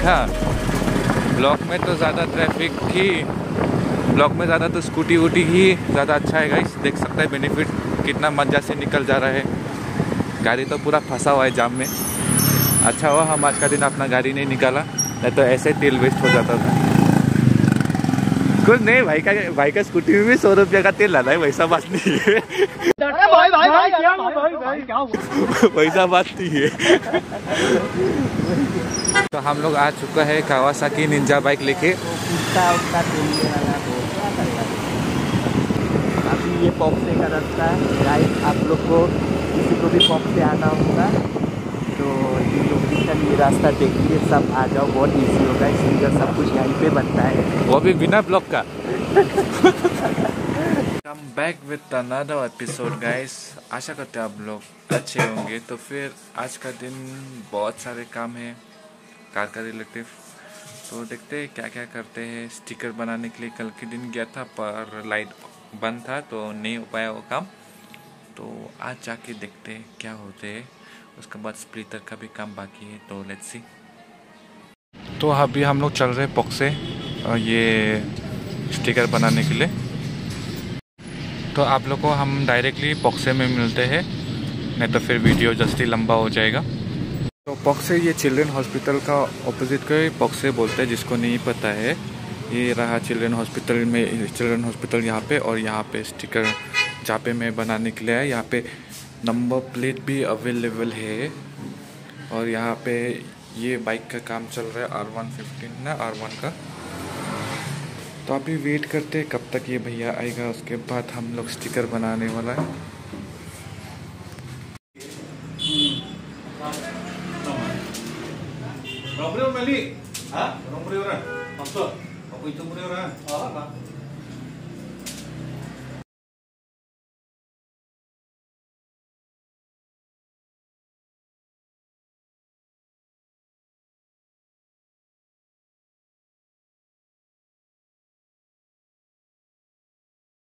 देखा। ब्लॉक में तो ज़्यादा ट्रैफ़िक ही ब्लॉक में ज़्यादा तो स्कूटी वूटी ही ज़्यादा अच्छा है गाइस देख सकते हैं बेनिफिट कितना मज़ा से निकल जा रहा है। गाड़ी तो पूरा फंसा हुआ है जाम में। अच्छा हुआ हम आज का दिन अपना गाड़ी नहीं निकाला, नहीं तो ऐसे तेल वेस्ट हो जाता था। कुछ नहीं भाई का भाई का स्कूटी में भी सौ रुपये का तेल लाना है वैसा बात नहीं है। अरे भाई भाई भाई क्या हुआ? भाई भाई क्या वैसा बात नहीं है। तो हम लोग आ चुका है कावासाकी निंजा बाइक लेके। अभी ये पॉक्से का रास्ता है। गाइस आप लोग को किसी को भी पॉप से आना होगा। तो ये लोकेशन ये रास्ता देखिए सब आ जाओ बहुत इजी होगा इसलिए सब कुछ यहीं पे बनता है। वो भी बिना ब्लॉक का। Come back with another episode guys आशा करते हैं आप लोग अच्छे होंगे। तो फिर आज का दिन बहुत सारे काम है कार का रिलेटिव तो देखते हैं क्या क्या करते हैं। स्टिकर बनाने के लिए कल के दिन गया था पर लाइट बंद था तो नहीं हो पाया वो काम। तो आज जाके देखते हैं क्या होते हैं। उसके बाद स्प्लिटर का भी काम बाकी है तो लेट्स सी तो अभी हम लोग चल रहे हैं पॉक्स से ये स्टिकर बनाने के लिए। तो आप लोग को हम डायरेक्टली पॉक्से में मिलते हैं, नहीं तो फिर वीडियो जस्ट ही लंबा हो जाएगा। तो पॉक्से ये चिल्ड्रन हॉस्पिटल का ऑपोजिट को पॉक्से बोलते हैं, जिसको नहीं पता है। ये रहा चिल्ड्रन हॉस्पिटल में, चिल्ड्रन हॉस्पिटल यहाँ पे और यहाँ पे स्टिकर जहाँ पे मैं बनाने के लिए आया, यहाँ पे नंबर प्लेट भी अवेलेबल है और यहाँ पे ये बाइक का काम चल रहा है आर वन फिफ्टीन ना आर वन का तो अभी वेट करते हैं कब तक ये भैया आएगा उसके बाद हम लोग स्टिकर बनाने वाला है? Rombril ora? Maksud? Apa itu rombril ora? Oh,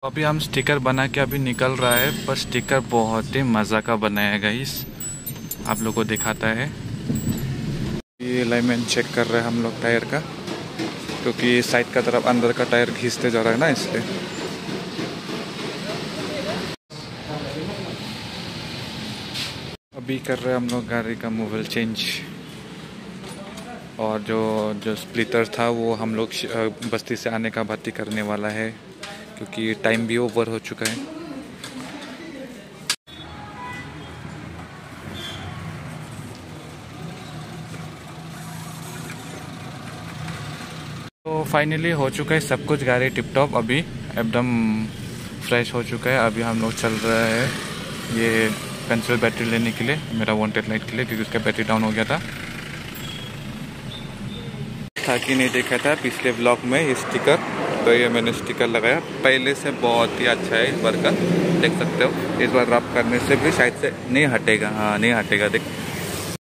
apa? अभी हम स्टिकर बना के अभी निकल रहा है, पर स्टिकर बहुत ही मज़ा का बनाया गया इस आप लोग को दिखाता है। ये अलाइनमेंट चेक कर रहे हैं हम लोग टायर का, क्योंकि साइड का तरफ़ अंदर का टायर घिसते जा रहा है ना इसलिए। अभी कर रहे हैं हम लोग गाड़ी का मोबाइल चेंज और जो जो स्प्लिटर था वो हम लोग बस्ती से आने का भर्ती करने वाला है। क्योंकि टाइम भी ओवर हो चुका है। तो फाइनली हो चुका है सब कुछ, गाड़ी टिप टॉप अभी एकदम फ्रेश हो चुका है। अभी हम लोग चल रहा है ये पेंसिल बैटरी लेने के लिए, मेरा वांटेड लाइट के लिए, क्योंकि उसका बैटरी डाउन हो गया था। था कि नहीं देखा था, पिछले ब्लॉग में ये स्टिकर तो ये मैंने स्टिकर लगाया। पहले से बहुत ही अच्छा है इस बार का। देख सकते हो, इस बार रब करने से भी शायद से नहीं हटेगा। हाँ नहीं हटेगा। देख